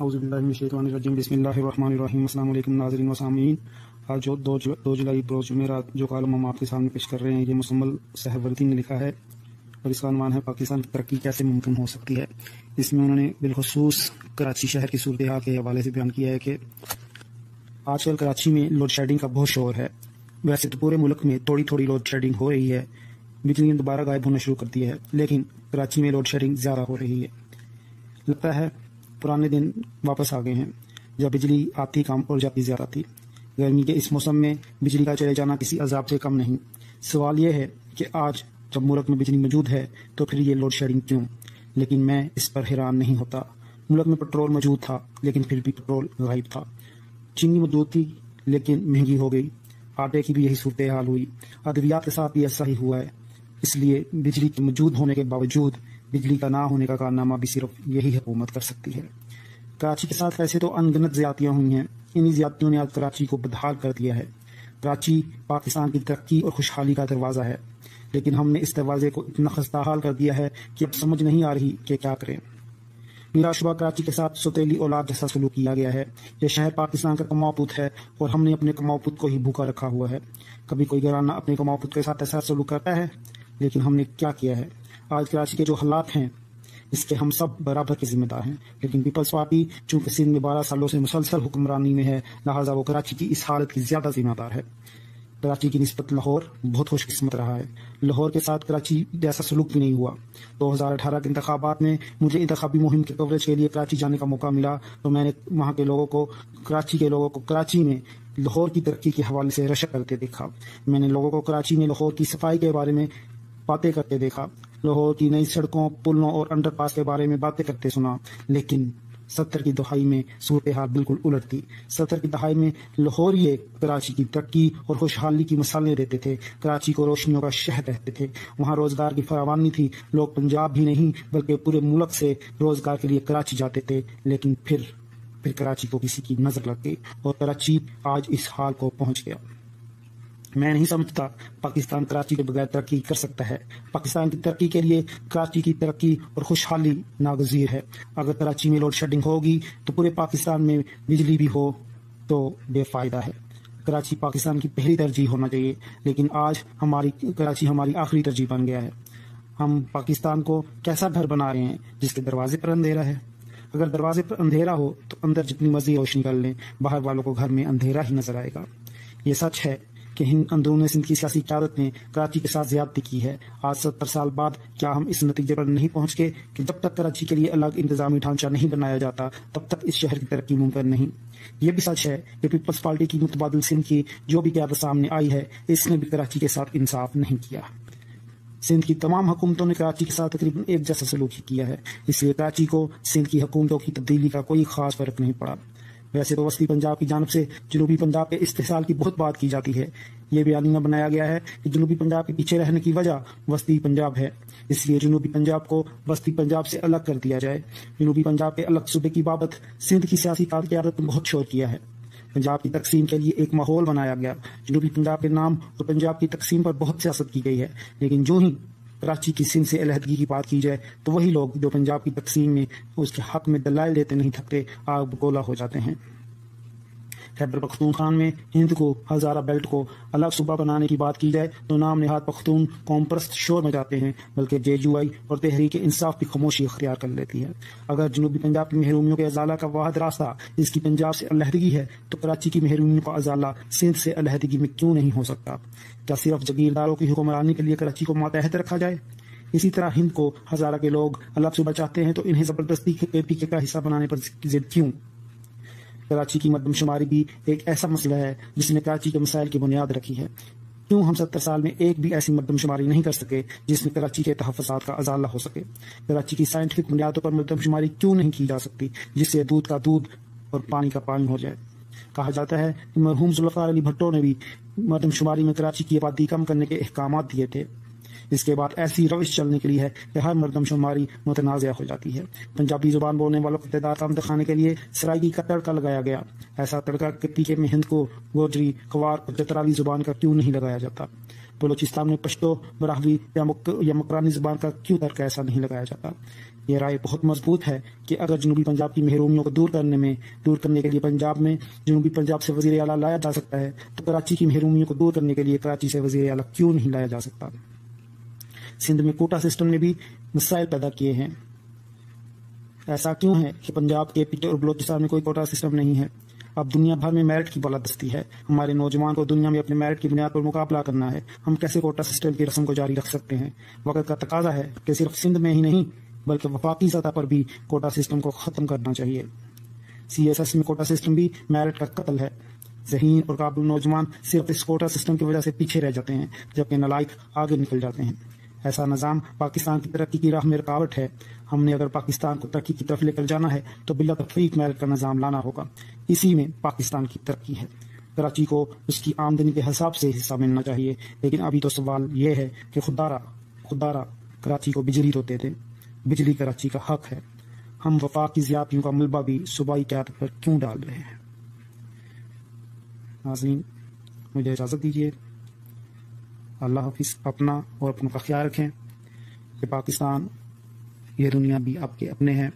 اعوذ باللہ من الشیطان الرجیم بسم اللہ الرحمن الرحیم السلام علیکم ناظرین و سامعین۔ آج جو دو, جو دو جولائی بروز جمعرات جو کالم ہم آپ کے سامنے پیش کر رہے ہیں یہ مسمل سہورتی نے لکھا ہے اور اس کا عنوان ہے پاکستان کی ترقی کیسے ممکن ہو سکتی ہے۔ اس میں انہوں نے بالخصوص کراچی شہر کی صورتحال کے حوالے سے بیان کیا ہے کہ آج کل کراچی میں لوڈ شیڈنگ کا بہت شور ہے۔ ویسے تو پورے ملک میں تھوڑی تھوڑی لوڈ شیڈنگ ہو رہی ہے بجلی نے دوبارہ غائب ہونا شروع کر دی ہے لیکن کراچی میں لوڈ شیڈنگ زیادہ ہو رہی ہے۔ لگتا ہے پرانے دن واپس آ گئے ہیں۔ جب بجلی آتی کم اور جاتی زیادہ تھی۔ گرمی کے اس موسم میں بجلی کا چلے جانا کسی عذاب سے کم نہیں۔ سوال یہ ہے کہ آج جب ملک میں بجلی موجود ہے تو پھر یہ لوڈ شیڈنگ کیوں؟ لیکن میں اس پر حیران نہیں ہوتا۔ ملک میں پٹرول موجود تھا، لیکن پھر بھی پٹرول غائب تھا۔ چینی موجود تھی، لیکن مہنگی ہو گئی۔ آٹے کی بھی یہی صورتحال ہوئی۔ ادویات کے ساتھ بھی ایسا ہی ہوا ہے۔ اس لیے بجلی کے موجود ہونے کے باوجود بجلی کا نہ ہونے کا کارنامہ بھی صرف یہی حکومت کر سکتی ہے۔ کراچی کے ساتھ ویسے تو ان گنت زیادتیاں ہوئی ہیں، انہی زیادتیوں نے آج کراچی کو بدحال کر دیا ہے۔ کراچی پاکستان کی ترقی اور خوشحالی کا دروازہ ہے، لیکن ہم نے اس دروازے کو اتنا خستہ حال کر دیا ہے کہ اب سمجھ نہیں آ رہی کہ کیا کریں۔ میرا شبہ کراچی کے ساتھ ستیلی اولاد جیسا سلوک کیا گیا ہے۔ یہ شہر پاکستان کا کماؤ پوت ہے اور ہم نے اپنے کماؤ پوت کو ہی بھوکا رکھا ہوا ہے۔ کبھی کوئی گرانہ اپنے کماؤ پوت کے ساتھ ایسا سلوک کرتا ہے، لیکن ہم نے کیا کیا ہے؟ آج کراچی کے جو حالات ہیں، اس کے ہم سب برابر کے ذمہ دار ہیں۔ لیکن پیپلز پارٹی چونکہ سندھ میں بارہ سالوں سے مسلسل حکمرانی میں ہے، لہٰذا وہ کراچی کی اس حالت کی زیادہ ذمہ دار ہے۔ کراچی کی نسبت لاہور بہت خوش قسمت رہا ہے۔ لاہور کے ساتھ کراچی جیسا سلوک بھی نہیں ہوا۔ دو ہزار اٹھارہ کے انتخابات میں مجھے انتخابی مہم کے کوریج کے لیے کراچی جانے کا موقع ملا۔ تو میں نے وہاں کے لوگوں کو، کراچی کے لوگوں کو کراچی میں لاہور کی ترقی کے حوالے سے رشک کرتے دیکھا۔ میں نے لوگوں کو کراچی میں لاہور کی صفائی کے بارے میں باتیں کرتے دیکھا۔ لاہور کی نئی سڑکوں، پلوں اور انڈر پاس کے بارے میں باتیں کرتے سنا، لیکن ستر کی دہائی میں صورتحال بالکل الٹ تھی۔ ستر کی دہائی میں لاہور یہ کراچی کی ترقی اور خوشحالی کی مثالیں دیتے تھے۔ کراچی کو روشنیوں کا شہر رہتے تھے۔ وہاں روزگار کی فراوانی تھی۔ لوگ پنجاب بھی نہیں، بلکہ پورے ملک سے روزگار کے لیے کراچی جاتے تھے۔ لیکن پھر پھر کراچی کو کسی کی نظر لگ گئی اور کراچی آج اس حال کو پہنچ گیا۔ میں نہیں سمجھتا پاکستان کراچی کے بغیر ترقی کر سکتا ہے۔ پاکستان کی ترقی کے لیے کراچی کی ترقی اور خوشحالی ناگزیر ہے۔ اگر کراچی میں لوڈ شیڈنگ ہوگی تو پورے پاکستان میں بجلی بھی ہو تو بے فائدہ ہے۔ کراچی پاکستان کی پہلی ترجیح ہونا چاہیے، لیکن آج ہماری، کراچی ہماری آخری ترجیح بن گیا ہے۔ ہم پاکستان کو کیسا گھر بنا رہے ہیں جس کے دروازے پر اندھیرا ہے؟ اگر دروازے پر اندھیرا ہو تو اندر جتنی مرضی روشنی کر لیں، باہر والوں کو گھر میں اندھیرا ہی نظر آئے گا۔ یہ سچ ہے کہ ہند اندرون سندھ کی سیاسی قیادت نے کراچی کے ساتھ زیادتی کی ہے۔ آج ستر سال بعد کیا ہم اس نتیجے پر نہیں پہنچ گئے کہ جب تک کراچی کے لیے الگ انتظامی ڈھانچہ نہیں بنایا جاتا، تب تک اس شہر کی ترقی ممکن نہیں۔ یہ بھی سچ ہے کہ پیپلز پارٹی کی متبادل سندھ کی جو بھی قیادت سامنے آئی ہے، اس نے بھی کراچی کے ساتھ انصاف نہیں کیا۔ سندھ کی تمام حکومتوں نے کراچی کے ساتھ تقریباً ایک جیسا سلوک ہی کیا ہے، اس لیے کراچی کو سندھ کی حکومتوں کی تبدیلی کا کوئی خاص فرق نہیں پڑا۔ ویسے تو وسطی پنجاب کی جانب سے جنوبی پنجاب کے استحصال کی بہت بات کی جاتی ہے۔ یہ بیانیہ بنایا گیا ہے کہ جنوبی پنجاب کے پیچھے رہنے کی وجہ وسطی پنجاب ہے۔ اس لیے جنوبی پنجاب کو وسطی پنجاب سے الگ کر دیا جائے۔ جنوبی پنجاب کے الگ صوبے کی بابت سندھ کی سیاسی قیادت نے بہت شور کیا ہے۔ پنجاب کی تقسیم کے لیے ایک ماحول بنایا گیا۔ جنوبی پنجاب کے نام اور پنجاب کی تقسیم پر بہت سیاست کی گئی ہے۔ لیکن جو ہی کراچی کی سندھ سے علیحدگی کی بات کی جائے تو وہی لوگ جو پنجاب کی تقسیم میں اس کے حق میں دلائل دیتے نہیں تھکتے، آگ بگولا ہو جاتے ہیں۔ خیبر پختونخوان میں ہند کو ہزارہ بیلٹ کو الگ صوبہ بنانے کی بات کی جائے تو نام نہاد پختون قوم پرست شور میں جاتے ہیں، بلکہ جے جی جو آئی اور تحریک انصاف بھی خاموشی اختیار کر لیتی ہے۔ اگر جنوبی پنجاب کی محرومیوں کے ازالہ کا واحد راستہ جس کی پنجاب سے علیحدگی ہے، تو کراچی کی محرومیوں کا ازالہ سندھ سے علیحدگی میں کیوں نہیں ہو سکتا؟ کیا صرف جگیرداروں کی حکمرانی کے لیے کراچی کو ماتحت رکھا جائے؟ اسی طرح ہند کو ہزارہ کے لوگ الگ صوبہ چاہتے ہیں تو انہیں زبردستی کے پی کے کا حصہ بنانے پر ضد کیوں؟ کراچی کی مردم شماری بھی ایک ایسا مسئلہ ہے جس نے کراچی کے مسائل کی بنیاد رکھی ہے۔ کیوں ہم ستر سال میں ایک بھی ایسی مردم شماری نہیں کر سکے جس میں کراچی کے تحفظات کا ازالہ ہو سکے؟ کراچی کی سائنٹیفک بنیادوں پر مردم شماری کیوں نہیں کی جا سکتی جس سے دودھ کا دودھ اور پانی کا پانی ہو جائے؟ کہا جاتا ہے کہ مرحوم ذوالفقار علی بھٹو نے بھی مردم شماری میں کراچی کی آبادی کم کرنے کے احکامات دیے تھے۔ اس کے بعد ایسی روش چلنے کے لیے ہے کہ ہر مردم شماری متنازع ہو جاتی ہے۔ پنجابی زبان بولنے والوں کو تعداد کم دکھانے کے لیے سرائیگی کا تڑکا لگایا گیا۔ ایسا تڑکا کے پیچھے میں ہند کو گوجری کوار اور چترالی زبان کا کیوں نہیں لگایا جاتا؟ بلوچستان میں پشتو، براہوی یا یا مکرانی زبان کا کیوں ترک ایسا نہیں لگایا جاتا؟ یہ رائے بہت مضبوط ہے کہ اگر جنوبی پنجاب کی محرومیوں کو دور کرنے میں، دور کرنے کے لیے پنجاب میں جنوبی پنجاب سے وزیر اعلیٰ لایا جا سکتا ہے، تو کراچی کی محرومیوں کو دور کرنے کے لیے کراچی سے وزیر اعلیٰ کیوں نہیں لایا جا سکتا؟ سندھ میں کوٹا سسٹم نے بھی مسائل پیدا کیے ہیں۔ ایسا کیوں ہے کہ پنجاب، کے پیٹر اور بلوچستان میں کوئی کوٹا سسٹم نہیں ہے؟ اب دنیا بھر میں میرٹ کی بالادستی ہے۔ ہمارے نوجوان کو دنیا میں اپنے میرٹ کی بنیاد پر مقابلہ کرنا ہے۔ ہم کیسے کوٹا سسٹم کی رسم کو جاری رکھ سکتے ہیں؟ وقت کا تقاضا ہے کہ صرف سندھ میں ہی نہیں، بلکہ وفاقی سطح پر بھی کوٹا سسٹم کو ختم کرنا چاہیے۔ سی ایس ایس میں کوٹا سسٹم بھی میرٹ کا قتل ہے۔ ذہین اور قابل نوجوان صرف اس کوٹا سسٹم کی وجہ سے پیچھے رہ جاتے ہیں، جبکہ نلائق آگے نکل جاتے ہیں۔ ایسا نظام پاکستان کی ترقی کی راہ میں رکاوٹ ہے۔ ہم نے اگر پاکستان کو ترقی کی طرف لے کر جانا ہے تو بلا تفریق میرٹ کا نظام لانا ہوگا۔ اسی میں پاکستان کی ترقی ہے۔ کراچی کو اس کی آمدنی کے حساب سے حصہ ملنا چاہیے۔ لیکن ابھی تو سوال یہ ہے کہ خدارہ خدارہ کراچی کو بجلی تو دے دے بجلی کراچی کا حق ہے۔ ہم وفاق کی زیادتیوں کا ملبہ بھی صوبائی قیادت پر کیوں ڈال رہے ہیں؟ ناظرین، مجھے اجازت دیجیے اللہ حافظ، اپنا اور اپنوں کا خیال رکھیں کہ پاکستان یہ دنیا بھی آپ کے اپنے ہیں۔